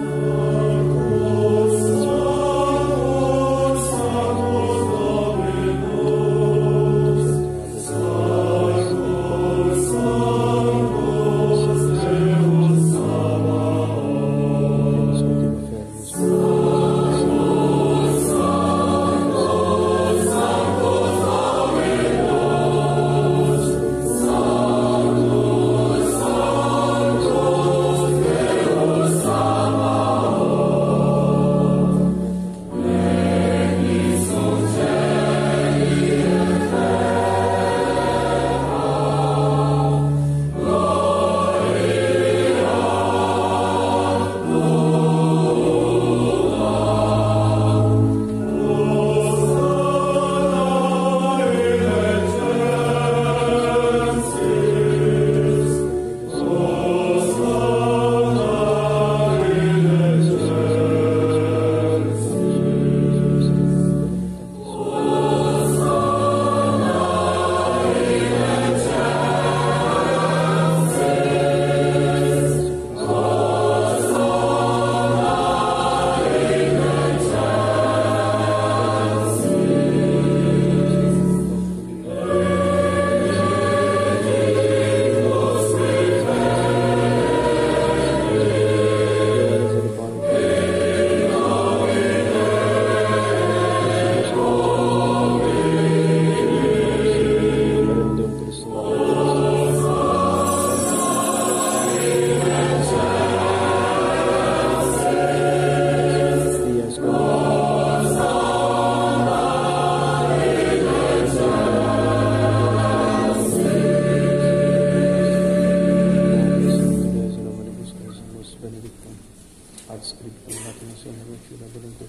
Lord.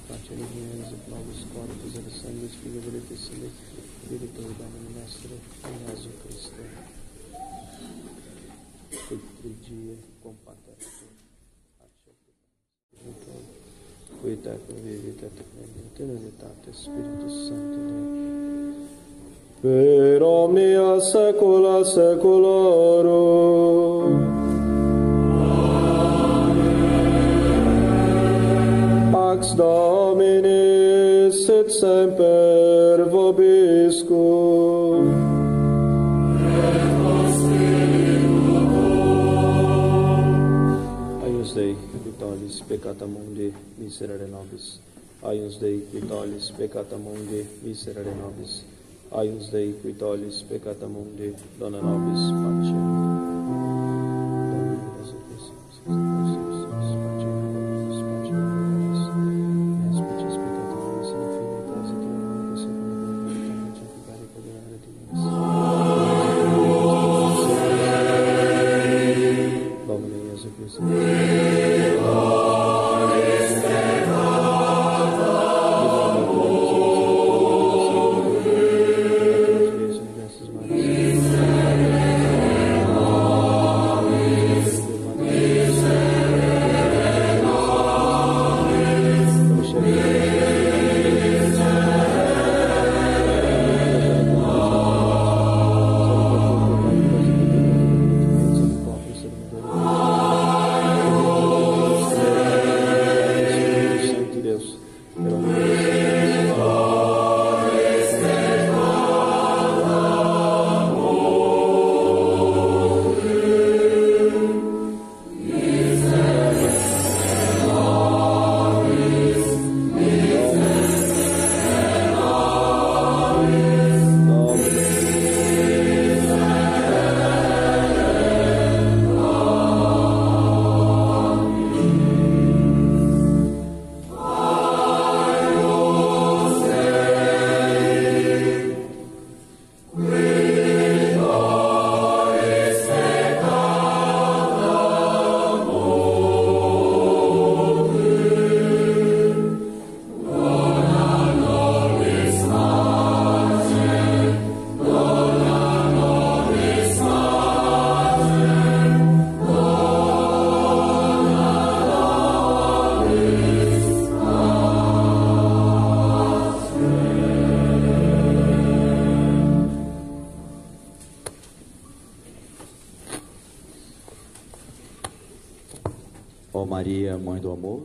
Pace luminosa, Globus Corpus, et Sanguis Filii Veritas Sili, Spiritu Domini nostro, Gesù Cristo. Quid trigie compatertur, accepte quid et vivit et et unitate Spiritus Sancto Deo. Per omnia saecula saeculorum. Peccata mundi, miserere nobis. Aius Dei, qui tollis peccata mundi, miserere nobis. Aius Dei, qui tollis peccata mundi, dona nobis pace. Ó Maria, Mãe do Amor,